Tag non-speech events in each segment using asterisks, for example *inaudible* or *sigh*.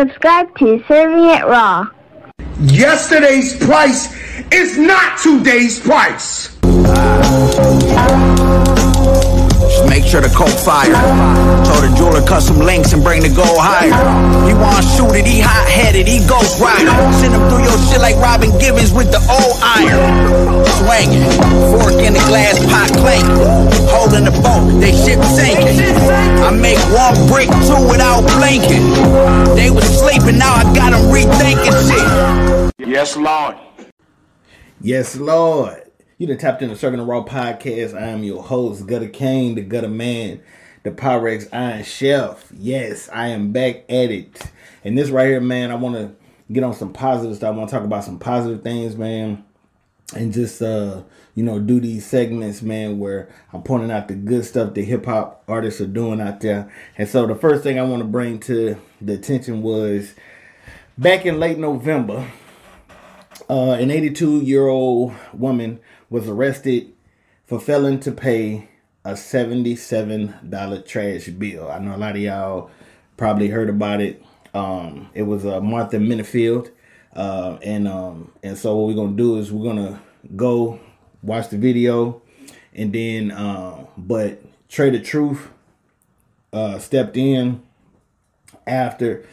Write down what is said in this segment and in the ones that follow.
Subscribe to Serving It Raw. Yesterday's price is not today's price. Just Make sure the coke fire. Told the jeweler cut some links and bring the gold higher. He wanna shoot it, he hot headed, he ghost rider. Send him through your shit like Robin Givens with the old iron. Swinging, fork in the glass pot clanking. Holding the boat, they ship sinking. I make one brick, two without Yes, Lord. Yes, Lord. You done tapped into Serving the Raw podcast. I am your host, Gutter Kane, the Gutter Man, the Pyrex Iron Chef. Yes, I am back at it. And this right here, man, I want to get on some positive stuff. I want to talk about some positive things, man. And just uh, you know, do these segments, man, where I'm pointing out the good stuff the hip hop artists are doing out there. And so the first thing I want to bring to the attention was back in late November, uh, an 82 year old woman was arrested for failing to pay a $77 trash bill. I know a lot of y'all probably heard about it. Um, it was uh, Martha Minifield. Uh, and um, and so what we're gonna do is we're gonna go watch the video, and then uh, but Trae Tha Truth uh, stepped in after,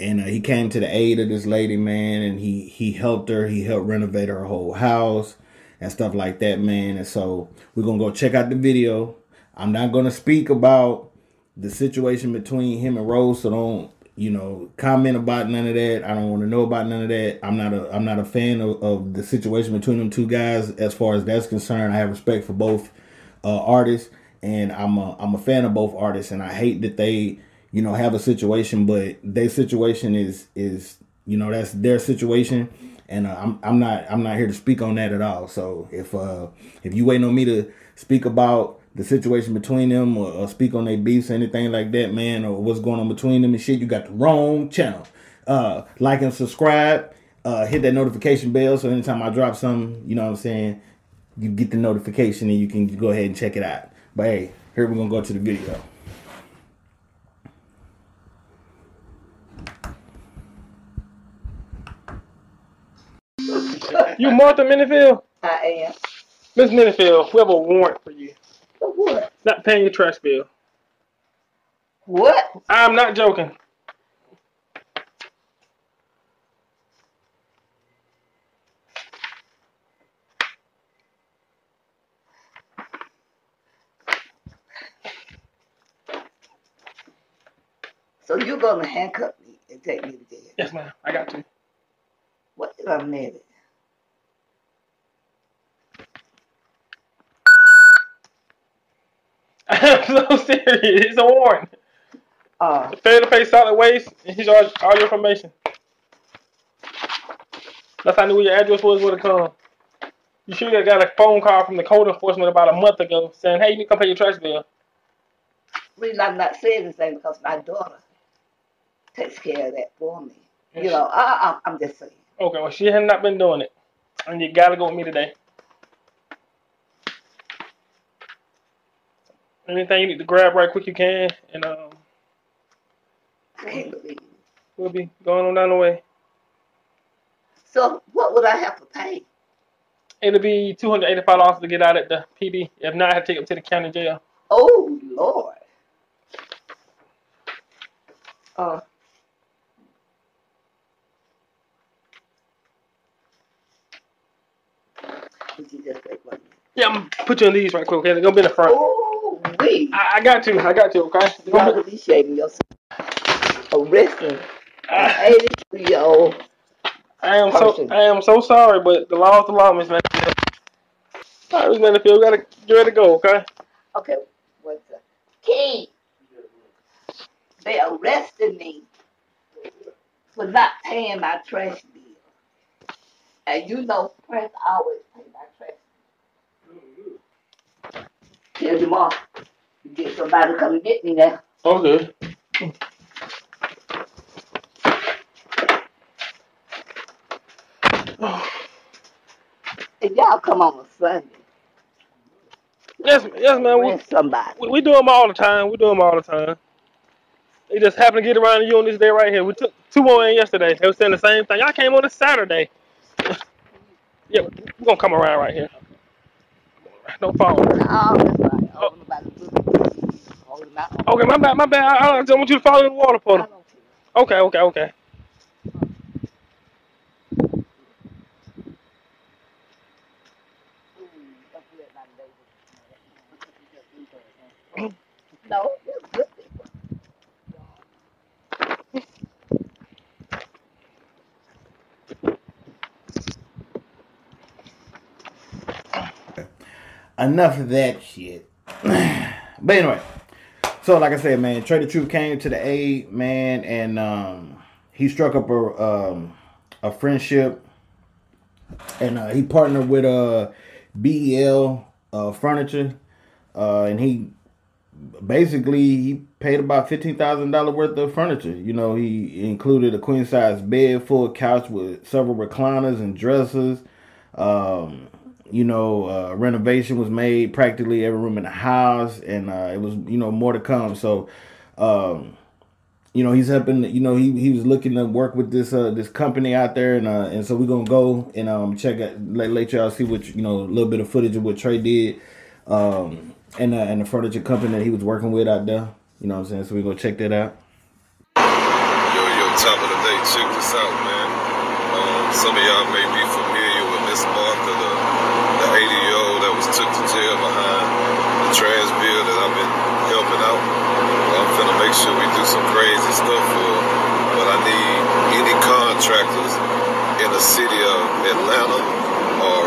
and uh, he came to the aid of this lady, man, and he he helped her. He helped renovate her whole house and stuff like that, man. And so we're gonna go check out the video. I'm not gonna speak about the situation between him and Rose, so don't you know comment about none of that. I don't want to know about none of that. I'm not a I'm not a fan of, of the situation between them two guys as far as that's concerned. I have respect for both uh, artists, and I'm a I'm a fan of both artists, and I hate that they you know have a situation, but their situation is is you know that's their situation and uh, I'm I'm not I'm not here to speak on that at all. So if uh if you waiting on me to speak about the situation between them or, or speak on their beefs or anything like that, man, or what's going on between them and shit, you got the wrong channel. Uh, like and subscribe. Uh, hit that notification bell so anytime I drop something, you know what I'm saying, you get the notification and you can go ahead and check it out. But hey, here we're gonna go to the video. You Martha Minifield? I am. Miss Minifield, we have a warrant for you. For what? Not paying your trash bill. What? I'm not joking. So you're gonna handcuff me and take me to jail? Yes, ma'am. I got you. What did I miss? I'm so serious. It's a warrant. Uh, Fail to pay solid waste and he's all, all your information. That's how I knew where your address was where to come. You should have got a phone call from the code enforcement about a month ago saying, hey, you need to come pay your trash bill. reason I'm not saying anything because my daughter takes care of that for me. Yes. You know, I, I, I'm just saying. Okay, well, she has not been doing it. And you gotta go with me today. Anything you need to grab right quick, you can. And um, I can't believe we'll be going on down the way. So what would I have to pay? It'll be $285 to get out at the PD. If not, I have to take it to the county jail. Oh Lord. Uh, would you just take one? Yeah, I'm gonna put you in these right quick, okay? They're gonna be in the front. Oh, wait. I, I got to, I got to, okay? You gonna ought be- to be shaming yourself. Arresting an 82 year old. I am so. I am so sorry, but the law is the law, Miss Manfield. All right, Miss Manfield, we gotta get ready to go, okay? Okay, what's the key? They arrested me for not paying my trash bill. And you know, Prince always pay my trash. Tell your mom, you get somebody to come and get me now. Okay. And y'all come on a Sunday. Yes, yes, man. We, somebody. we, we do them all the time. We do them all the time. They just happen to get around to you on this day right here. We took two more in yesterday. They were saying the same thing. I came on a Saturday. *laughs* yeah, we're gonna come around right here. Don't fall. Oh, that's right. I Okay, my bad, my bad. I, I just want you to follow the water puddle. Okay, okay, okay. No, enough of that shit. *clears throat* but anyway, so like I said, man, Trae Tha Truth came to the aid, man, and um, he struck up a um, a friendship, and uh, he partnered with uh, BEL uh, Furniture, uh, and he basically he paid about fifteen thousand dollars worth of furniture. You know, he included a queen size bed, full couch with several recliners and dressers. Um, you know, uh, renovation was made practically every room in the house, and uh, it was you know more to come. So, um, you know, he's helping. You know, he he was looking to work with this uh this company out there, and uh and so we're gonna go and um check out let, let y'all see what you know a little bit of footage of what Trae did, um and uh, and the furniture company that he was working with out there. You know what I'm saying? So we're gonna check that out. Yo, yo, top of the day, check this out, man. Um, some of y'all may be familiar with Miss Martha, the, the 80 year old that behind the trash bill that I've been helping out. I'm finna make sure we do some crazy stuff for her. But I need any contractors in the city of Atlanta or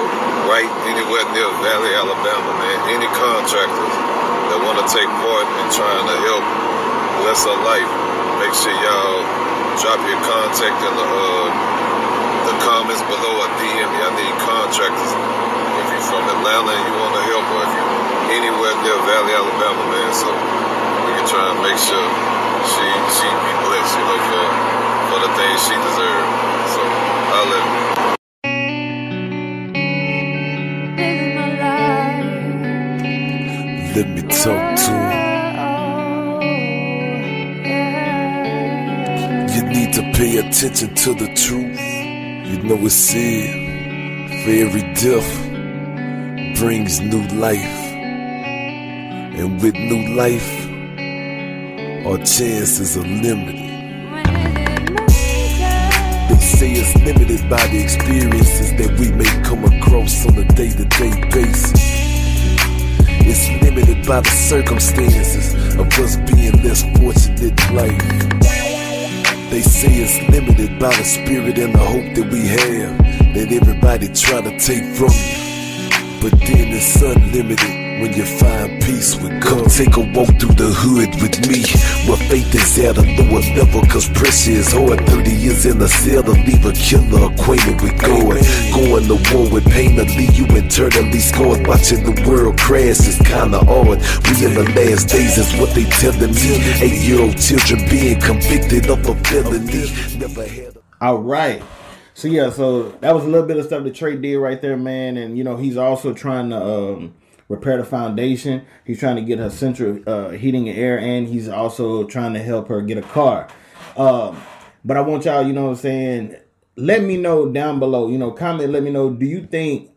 right anywhere near Valley, Alabama, man. Any contractors that want to take part in trying to help bless her life, make sure y'all drop your contact in the uh, the comments below or DM me. I need contractors. Atlanta and you want to help, or if you're anywhere near Valley, Alabama, man, so we can try and make sure she she be blessed, you know, for for the things she deserves. So let my life. let me talk to him. You need to pay attention to the truth. You know it's said, for every death brings new life. And with new life, our chances are limited. They say it's limited by the experiences that we may come across on a day to day basis. It's limited by the circumstances of us being less fortunate in life. They say it's limited by the spirit and the hope that we have that everybody try to take from you. But then it's unlimited when you find peace with God. Take a walk through the hood with me. Where faith is at a lower level, cause pressure is hard. 30 years in a cell to leave a killer acquainted with God. Going to war with pain to leave you internally scarred. Watching the world crash is kinda odd. We in the last days is what they telling me. Eight year old children being convicted of a felony. Never had a All right. So yeah, so that was a little bit of stuff that Trae did right there, man. And you know, he's also trying to um, repair the foundation. He's trying to get her central uh, heating and air, and he's also trying to help her get a car. Um, but I want y'all, you know what I'm saying, let me know down below, you know, comment, let me know, do you think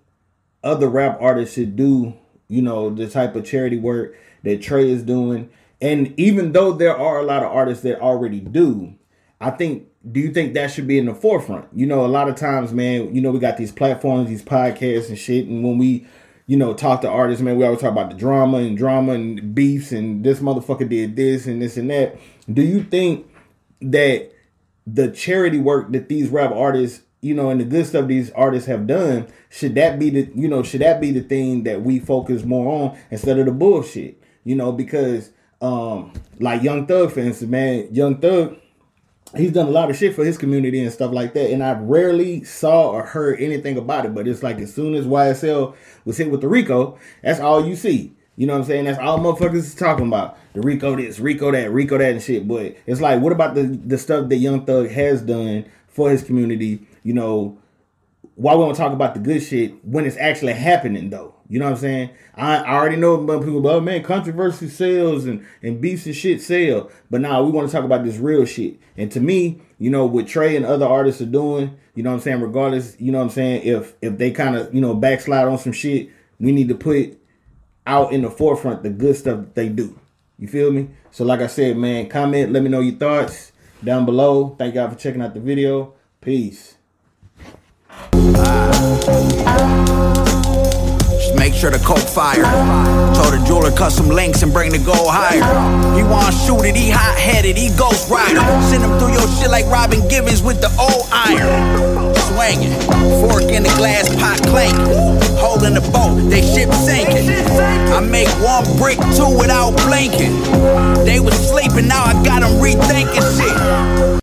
other rap artists should do, you know, the type of charity work that Trae is doing? And even though there are a lot of artists that already do, I think do you think that should be in the forefront? You know, a lot of times, man, you know, we got these platforms, these podcasts and shit, and when we, you know, talk to artists, man, we always talk about the drama and drama and beefs and this motherfucker did this and this and that. Do you think that the charity work that these rap artists, you know, and the good stuff these artists have done, should that be the, you know, should that be the thing that we focus more on instead of the bullshit? You know, because um like Young Thug, for instance, man, Young Thug, he's done a lot of shit for his community and stuff like that. And I rarely saw or heard anything about it. But it's like as soon as YSL was hit with the RICO, that's all you see. You know what I'm saying? That's all motherfuckers is talking about. The RICO this, RICO that, RICO that and shit. But it's like, what about the the stuff that Young Thug has done for his community? You know, why we don't talk about the good shit when it's actually happening though? You know what I'm saying? I, I already know about people, but oh man, controversy sells and, and beats and shit sell. But now we want to talk about this real shit. And to me, you know, what Trae and other artists are doing, you know what I'm saying, regardless, you know what I'm saying, if if they kind of, you know, backslide on some shit, we need to put out in the forefront the good stuff that they do. You feel me? So like I said, man, comment, let me know your thoughts down below. Thank y'all for checking out the video. Peace. Sure the coke fire. Told the jeweler cut some links and bring the gold higher. He want shoot it, he hot headed, he ghost rider. Send him through your shit like Robin Givens with the old iron. Swinging, fork in the glass pot clanking. Holding the boat, they ship sinking. I make one brick two without blinking. They was sleeping, now I got them rethinking shit.